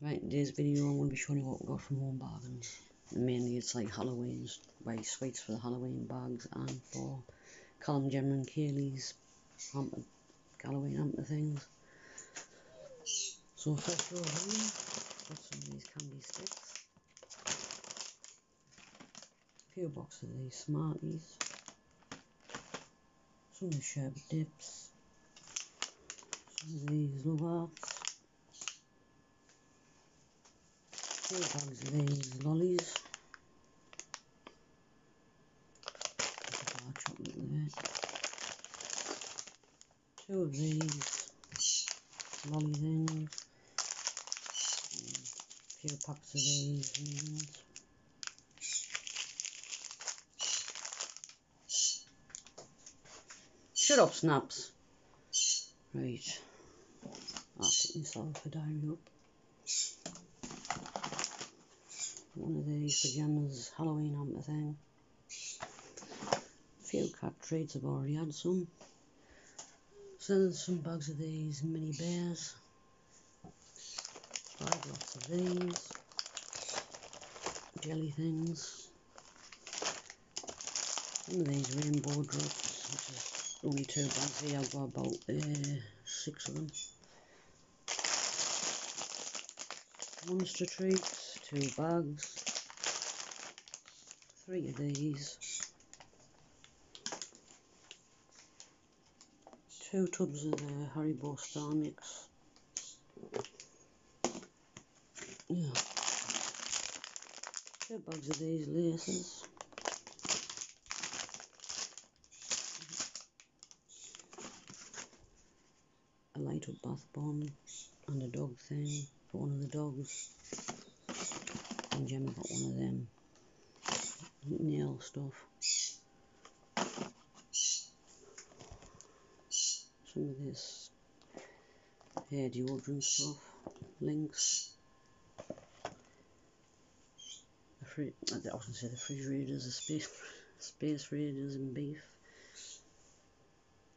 Right, in today's video I'm going to be showing you what we got from Home Bargains. Mainly it's like Halloween's, right, sweets for the Halloween bags and for Callum Gemma and Kaylee's Halloween hamper things. So first of all here, got some of these candy sticks. A few boxes of these Smarties. Some of the sherbet dips. Some of these Love Hearts. Four bags of these lollies. Two of these lolly things. A few packs of these minions. Shut up, Snaps. Right. I'll pick myself a diary up. One of these pyjamas Halloween hamper thing. A few cat treats, I've already had some. So there's some bags of these mini bears. Tried lots of these. Jelly things. Some of these rainbow drops, which is only two bags here, I've got about uh, six of them. Monster treats, two bags, three of these, two tubs of the Haribo Star Mix, yeah, two bags of these laces, a light up bath bomb and a dog thing for one of the dogs. And Gemma got one of them nail stuff. Some of this hair deodorant stuff, Lynx. The fri I was going to say the refrigerators, the space, space raiders and beef.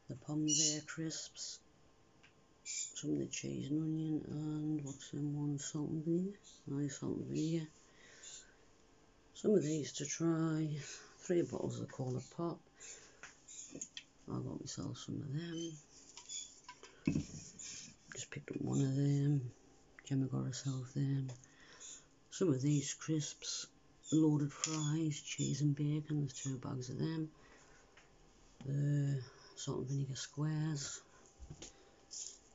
The Pom Bear crisps some of the cheese and onion and what's in one salt and vinegar nice salt and vinegar some of these to try. Three bottles of cola pop. I got myself some of them. Just picked up one of them. Gemma got herself them. Some of these crisps loaded fries cheese and bacon there's two bags of them. The salt and vinegar squares.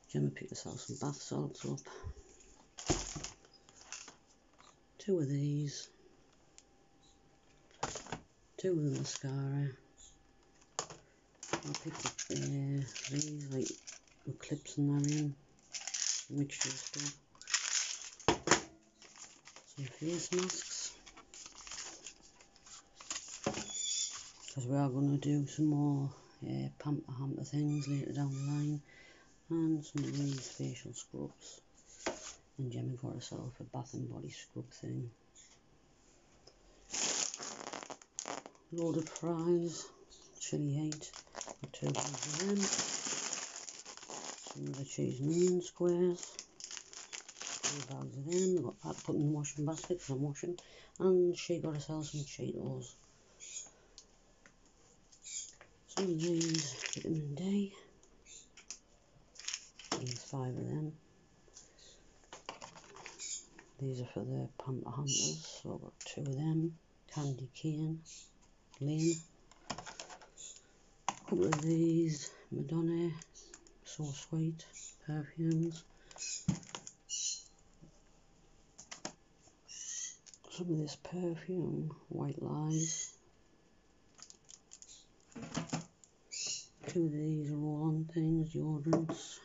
Gemma picked herself some bath salts up. Two of these. Two of the mascara. I picked up uh, these like with clips and everything. Mixture of stuff. Some face masks. Because we are going to do some more uh, pamper hamper things later down the line and some of these facial scrubs and Gemma got herself a bath and body scrub thing loaded fries chili hate two bags of them some of the cheese and onion squares. Two bags of them. Got that put in the washing basket because I'm washing. And she got herself some Cheetos. Some of these vitamin D. There's five of them. These are for the pamper hunters, so I've got two of them. Candy cane, lean. A couple of these Madonna, so sweet, perfumes. Some of this perfume, White Lies. Two of these roll-on things, deodorants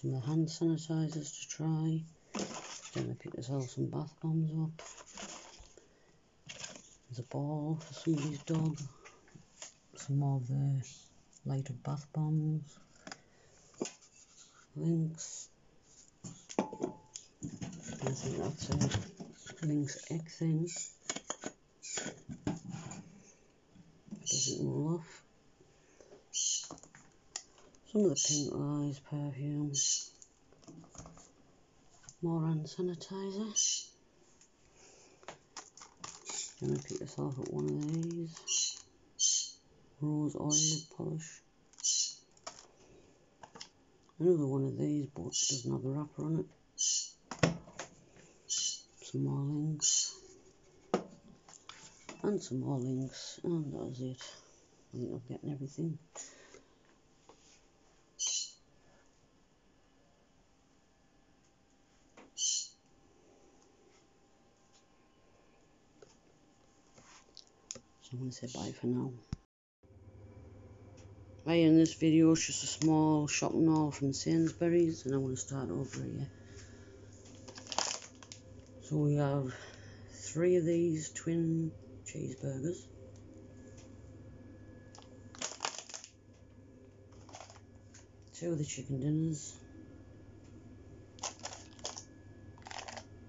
some of the hand sanitizers to try. I picked myself some bath bombs up. There's a ball for somebody's dog. Some more of the lighter bath bombs. Lynx. I think that's a Lynx egg thing. Doesn't roll off. Some of the Pink Lies perfume. More hand sanitizer. To pick myself up one of these. Rose oil polish. Another one of these but doesn't have the wrapper on it. Some more Lynx. And some more Lynx. And that is it. I think I'm getting everything. So I'm going to say bye for now. Hi, in this video it's just a small shopping haul from Sainsbury's and I want to start over here. So we have three of these twin cheeseburgers. Two of the chicken dinners.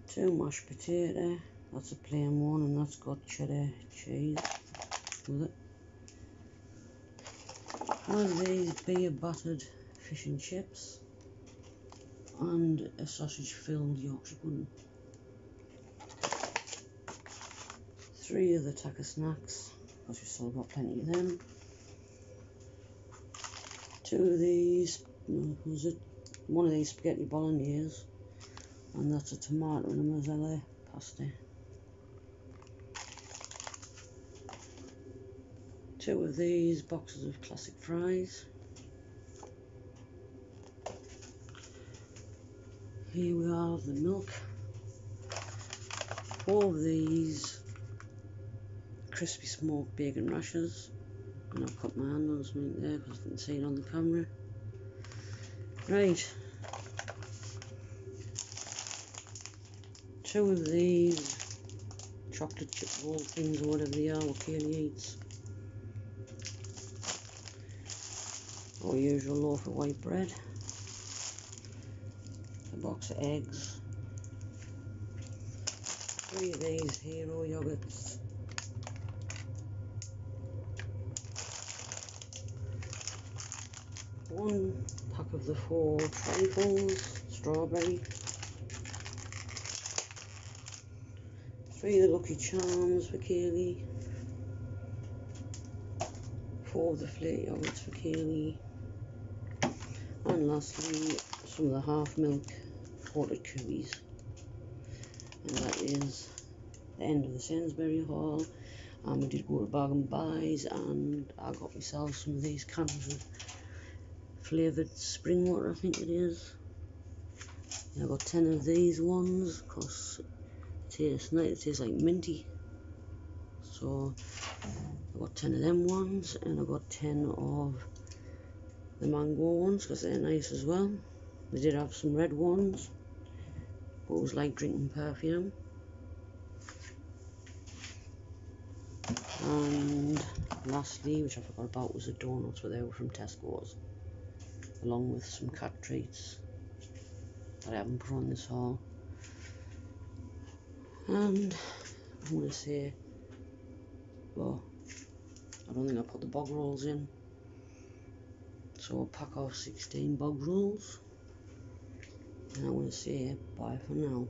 Two mashed potato. That's a plain one and that's got cheddar cheese with it. One of these beer battered fish and chips and a sausage filled Yorkshire pudding. Three of the tacker snacks, because we've still got plenty of them. Two of these, was it? One of these spaghetti bolognese, and that's a tomato and a mozzarella pasta. Two of these boxes of classic fries. Here we are, the milk. Of these crispy smoked bacon rashers. And I've put my hand on something there because I didn't see it on the camera. Right. Two of these chocolate chip roll things or whatever they are, what Kaylee eats. Our usual loaf of white bread. A box of eggs. Three of these hero yogurts. One pack of the four trifles, strawberry. Three of the Lucky Charms for Kaylee. Four of the flake yogurts for Kaylee. And lastly, some of the half milk ported cookies. And that is the end of the Sainsbury haul. And we did go to bargain buys and I got myself some of these cans of flavoured spring water, I think it is. I got 10 of these ones because it tastes nice, it tastes like minty. So I got 10 of them ones and I got 10 of the mango ones because they're nice as well. They did have some red ones, but it was like drinking perfume. And lastly, which I forgot about, was the donuts, but they were from Tesco's, along with some cat treats that I haven't put on this haul. And I'm going to say, well, I don't think I put the bog rolls in. So I'll pack off 16 bog rolls. And I want to say bye for now.